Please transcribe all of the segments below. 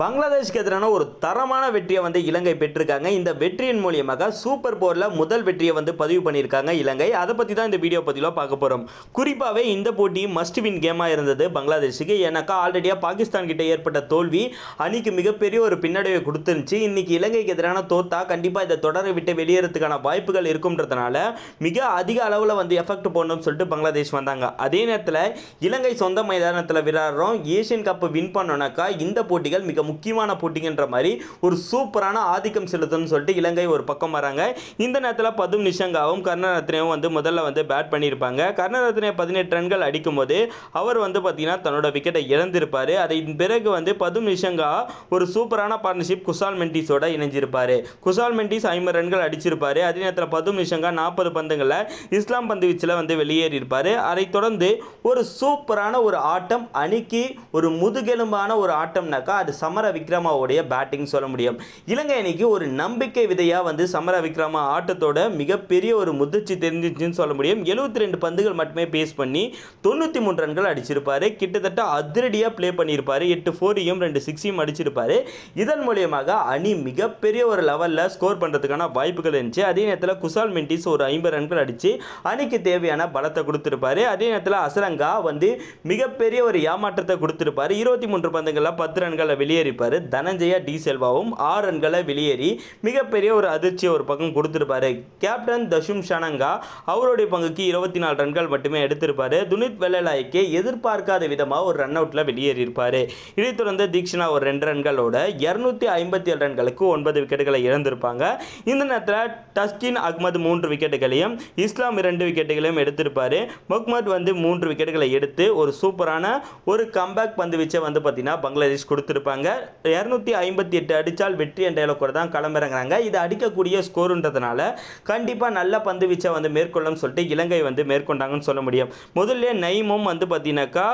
பங்களாதேஷ்க்கு எதிரான ஒரு தரமான வெற்றியை வந்து இலங்கை பெற்றிருக்காங்க. இந்த வெற்றியின் மூலியமாக சூப்பர் போரில் முதல் வெற்றியை வந்து பதிவு பண்ணியிருக்காங்க இலங்கை. அதை பற்றி தான் இந்த வீடியோ பதிவில் பார்க்க போகிறோம் குறிப்பாகவே இந்த போட்டி மஸ்ட் வின் கேமாக இருந்தது பங்களாதேஷுக்கு. ஏன்னாக்கா ஆல்ரெடியாக பாகிஸ்தான் கிட்ட ஏற்பட்ட தோல்வி அணிக்கு மிகப்பெரிய ஒரு பின்னடைவை கொடுத்துருந்துச்சு. இன்னைக்கு இலங்கைக்கு எதிரான தோத்தா கண்டிப்பாக இந்த தொடரை விட்டு வெளியேறதுக்கான வாய்ப்புகள் இருக்குன்றதுனால மிக அதிக அளவில் வந்து எஃபெக்ட் போடணும்னு சொல்லிட்டு பங்களாதேஷ் வந்தாங்க. அதே நேரத்தில் இலங்கை சொந்த மைதானத்தில் விளையாடுறோம். ஏஷியன் கப்பை வின் பண்ணோன்னாக்கா இந்த போட்டிகள் மிக முக்கியமான போட்டிங்கன்ற மாதிரி ஒரு சூப்பரான ஆதிக்கம் செலுத்தணும்னு சொல்லிட்டு இலங்கை ஒரு பக்கம் வராங்க. இந்த நேரத்தில் பதும் நிஷங்காவும் கருணரத்னேவும் வந்து முதல்ல வந்து பேட் பண்ணியிருப்பாங்க. கர்ணரத்னே பதினெட்டு ரன்கள் அடிக்கும்போது அவர் வந்து பார்த்தீங்கன்னா தன்னோட விக்கெட்டை இழந்திருப்பார். அதன் பிறகு வந்து பதும் நிஷங்கா ஒரு சூப்பரான பார்ட்னர்ஷிப் குசால் மெண்டிஸோட இணைஞ்சிருப்பார். குசால் மெண்டிஸ் ஐம்பது ரன்கள் அடிச்சிருப்பாரு. அதே நேரத்தில் பதும் நிஷங்கா நாற்பது பந்துகளில் இஸ்லாம் பந்து வீச்சில் வந்து வெளியேறி இருப்பார் அதைத் தொடர்ந்து ஒரு சூப்பரான ஒரு ஆட்டம் அணிக்கு ஒரு முதுகெலும்பான ஒரு ஆட்டம்னாக்கா அது சமர விக்ரமாவுடைய பேட்டிங் சொல்ல முடியும். இலங்கை அணிக்கு ஒரு நம்பிக்கை விதையாக வந்து சமர விக்ரமா ஆட்டத்தோட மிகப்பெரிய ஒரு முதிர்ச்சி தெரிஞ்சிச்சுன்னு சொல்ல முடியும். எழுபத்தி ரெண்டு பந்துகள் மட்டுமே பேஸ் பண்ணி தொண்ணூற்றி மூணு ரன்கள் அடிச்சிருப்பாரு. கிட்டத்தட்ட அதிரடியாக ப்ளே பண்ணியிருப்பார். எட்டு ஃபோரையும் ரெண்டு சிக்ஸையும் அடிச்சிருப்பாரு. இதன் மூலியமாக அணி மிகப்பெரிய ஒரு லெவலில் ஸ்கோர் பண்ணுறதுக்கான வாய்ப்புகள் இருந்துச்சு. அதே நேரத்தில் குசால் மெண்டிஸ் ஒரு ஐம்பது ரன்கள் அடித்து அணிக்கு தேவையான பலத்தை கொடுத்துருப்பாரு. அதே நேரத்தில் அசரங்கா வந்து மிகப்பெரிய ஒரு ஏமாற்றத்தை கொடுத்துருப்பாரு. இருபத்தி மூன்று பந்துகளில் பத்து ரன்களை வெளியேறிப்பார். தனஞ்சயா டி செல்வாவும் ஆறு ரன்களை வெளியேறி மிகப்பெரிய ஒரு அதிர்ச்சியை ஒரு பக்கம் கொடுத்துருப்பாரு. கேப்டன் தஷும் ஷனங்கா அவருடைய பங்குக்கு இருபத்தி நாலு ரன்கள் மட்டுமே எடுத்திருப்பாரு. துனித் வெள்ளலாய்க்கு எதிர்பார்க்காத விதமாக ஒரு ரன் அவுட்டில் வெளியேறியிருப்பார். இதைத் தொடர்ந்து தீக்ஷனா ஒரு ரெண்டு ரன்களோட இரநூத்தி ஐம்பத்தி ஏழு ரன்களுக்கு ஒன்பது விக்கெட்டுகளை இழந்திருப்பாங்க. இந்த நேரத்தில் டஸ்கின் அகமது மூன்று விக்கெட்டுகளையும் இஸ்லாம் இரண்டு விக்கெட்டுகளையும் எடுத்திருப்பாரு. முகமது வந்து மூன்று விக்கெட்டுகளை எடுத்து ஒரு சூப்பரான ஒரு கம்பேக் பந்து வீச்சை வந்து பார்த்தீங்கன்னா பங்களாதேஷ் கொடுத்துருப்பாங்க. இரநூத்தி ஐம்பத்தி எட்டு அடித்தால் வெற்றி என்ற இலக்கோடு தான் களமிறங்குறாங்க இது அடிக்கக்கூடிய ஸ்கோருன்றதுனால கண்டிப்பாக நல்ல பந்து வீச்சை வந்து மேற்கொள்ளும் சொல்லிட்டு இலங்கை வந்து மேற்கொண்டாங்கன்னு சொல்ல முடியும். முதல்ல நைமும் வந்து பார்த்தீங்கன்னாக்கா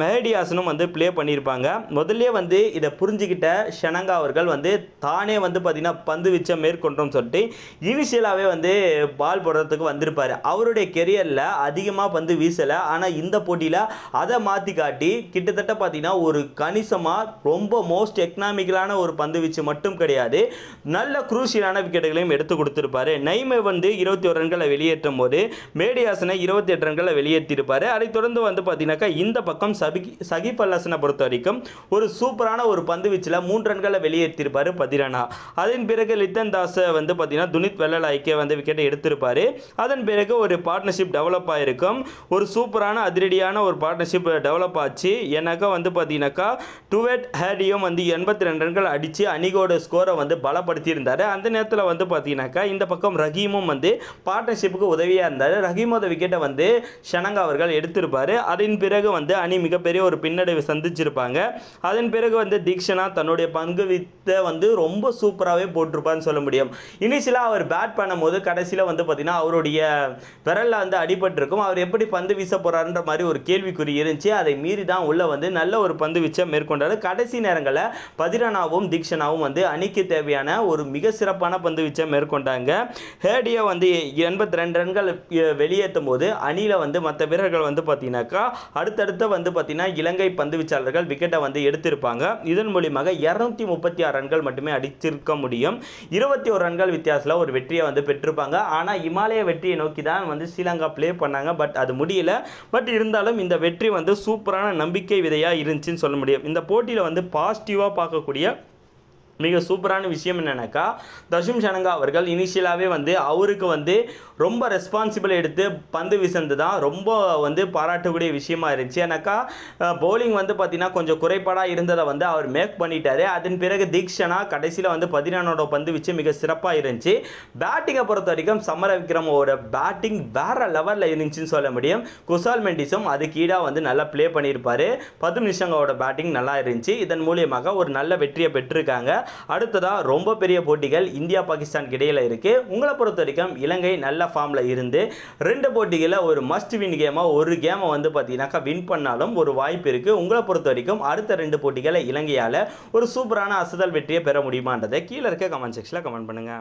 மெஹடியாசனும் வந்து ப்ளே பண்ணியிருப்பாங்க. முதல்ல வந்து இதை புரிஞ்சுக்கிட்ட ஷனங்கா அவர்கள் வந்து தானே வந்து பார்த்தீங்கன்னா பந்து வீச்சை மேற்கொண்டோம்னு சொல்லிட்டு இனிஷியலாகவே வந்து பால் போடுறதுக்கு வந்திருப்பார். அவருடைய கெரியரில் அதிகமாக பந்து வீசலை. ஆனால் இந்த போட்டியில் அதை மாற்றி காட்டி கிட்டத்தட்ட பார்த்தீங்கன்னா ஒரு கணிசமாக ரொம்ப மோஸ்ட் எக்கனாமிக்கலான ஒரு பந்து வீச்சு மட்டும் கிடையாது. நல்ல குரூசியலான விக்கெட்டுகளையும் எடுத்து கொடுத்துருப்பாரு. நைமை வந்து இருபத்தி ஒரு ரன்களை வெளியேற்றும் போது மேடியாசனை இருபத்தி எட்டு ரன்களை வெளியேற்றிருப்பார். அதைத் தொடர்ந்து வந்து பார்த்தீங்கன்னாக்கா இந்த பக்கம் சபி சகிப் அல்லாசனை பொறுத்த வரைக்கும் ஒரு சூப்பரான ஒரு பந்து வீச்சில் மூன்று ரன்களை வெளியேற்றிருப்பார் பதிரனா. அதன் பிறகு லித்தன் தாஸை வந்து பார்த்தீங்கன்னா துனித் வெள்ளலாய்க்கே வந்து விக்கெட்டை எடுத்திருப்பார். அதன் பிறகு ஒரு பார்ட்னர்ஷிப் டெவலப் ஆகிருக்கும் ஒரு சூப்பரான அதிரடியான ஒரு பார்ட்னர்ஷிப் டெவலப் ஆச்சு. ஏன்னாக்கா வந்து பார்த்தீங்கன்னாக்கா டுவெட் ஹேடியும் வந்து எண்பத்தி ரெண்டு ரன்கள் அடித்து அணிகோட ஸ்கோரை வந்து பலப்படுத்தியிருந்தார். அந்த நேரத்தில் வந்து பார்த்தீங்கன்னாக்கா இந்த பக்கம் ரஹீமும் வந்து பார்ட்னர்ஷிப்புக்கு உதவியாக இருந்தார். ரஹீமோட விக்கெட்டை வந்து ஷனங்கா அவர்கள் எடுத்திருப்பார். அதன் பிறகு வந்து அணி மிகப்பெரிய ஒரு பின்னடைவை சந்திச்சிருப்பாங்க. அதன் பிறகு வந்து தீக்ஷனா தன்னுடைய பங்கு வித்தை வந்து ரொம்ப சூப்பராகவே போட்டிருப்பான்னு சொல்ல முடியும். இனிஷியலாக அவர் பேட் பண்ணும்போது கடைசியில் வந்து பார்த்தீங்கன்னா அவருடைய விரலில் வந்து அடிபட்டிருக்கும். அவர் எப்படி பந்து வீச போகிறாருன்ற மாதிரி ஒரு கேள்விக்குறி இருந்துச்சு. அதை மீறி தான் உள்ளே வந்து நல்ல ஒரு பந்து வீச்சை மேற்கொண்டார். கடைசி நேரங்களில் பதிரனாவும் தீக்ஷனாவும் வந்து அணிக்கு தேவையான ஒரு மிக சிறப்பான பந்து வீச்சை மேற்கொண்டாங்க. ஹேடியை வந்து எண்பத்தி ரெண்டு ரன்கள் வெளியேற்றும் போது அணியில் வந்து மற்ற வீரர்கள் வந்து பார்த்தீங்கன்னாக்கா அடுத்தடுத்து வந்து பார்த்தீங்கன்னா இலங்கை பந்து வீச்சாளர்கள் விக்கெட்டை வந்து எடுத்திருப்பாங்க. இதன் மூலியமாக இரநூத்தி முப்பத்தி ஆறு ரன்கள் மட்டுமே அடித்திருக்க முடியும். இருபத்தி ஒரு ரன்கள் வித்தியாசத்தில் ஒரு வெற்றியை வந்து பெற்றிருப்பாங்க. ஆனால் இமாலய வெற்றியை நோக்கி தான் வந்து ஸ்ரீலங்கா ப்ளே பண்ணாங்க. பட் அது முடியல. பட் இருந்தாலும் இந்த வெற்றி வந்து சூப்பரான நம்பிக்கை விதையாக இருந்துச்சுன்னு சொல்ல முடியும். இந்த போட்டியில் வந்து பாசிட்டிவாக பார்க்கக்கூடிய மிக சூப்பரான விஷயம் என்னென்னாக்கா தஷும் சனங்கா அவர்கள் இனிஷியலாகவே வந்து அவருக்கு வந்து ரொம்ப ரெஸ்பான்சிபிள் எடுத்து பந்து வீசந்து தான் ரொம்ப வந்து பாராட்டக்கூடிய விஷயமா இருந்துச்சு. ஏன்னாக்கா பவுலிங் வந்து பார்த்தீங்கன்னா கொஞ்சம் குறைபாடாக இருந்ததை வந்து அவர் மேக் பண்ணிட்டாரு. அதன் பிறகு தீக்ஷனா கடைசியில் வந்து பதினானோட பந்து வீச்சு மிக சிறப்பாக இருந்துச்சு. பேட்டிங்கை பொறுத்த வரைக்கும் சமர விக்ரமோட பேட்டிங் வேற லெவலில் இருந்துச்சுன்னு சொல்ல முடியும். குசால் மெண்டிஸும் அதுக்கு ஈடாக வந்து நல்லா ப்ளே பண்ணியிருப்பாரு. பதும் நிஷங்காவோட பேட்டிங் நல்லா இருந்துச்சு. இதன் மூலியமாக ஒரு நல்ல வெற்றியை பெற்றிருக்காங்க. அடுத்ததாக ரொம்ப பெரிய போட்டிகள் இந்தியா பாகிஸ்தான் இடையில இருக்கு. உங்களை பொறுத்த வரைக்கும் இலங்கை நல்ல ஃபார்மில் இருந்து ரெண்டு போட்டிகளில் ஒரு மஸ்ட் வின் கேமாக ஒரு கேமை வந்து பார்த்தீங்கன்னாக்கா வின் பண்ணாலும் ஒரு வாய்ப்பு இருக்கு. உங்களை பொறுத்த வரைக்கும் அடுத்த ரெண்டு போட்டிகளை இலங்கையால் ஒரு சூப்பரான அசுதல் வெற்றியை பெற முடியுமான்றதை கீழே இருக்க கமெண்ட் செக்ஷனில் கமெண்ட் பண்ணுங்க.